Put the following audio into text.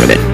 Ribbit.